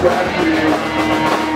Jeff,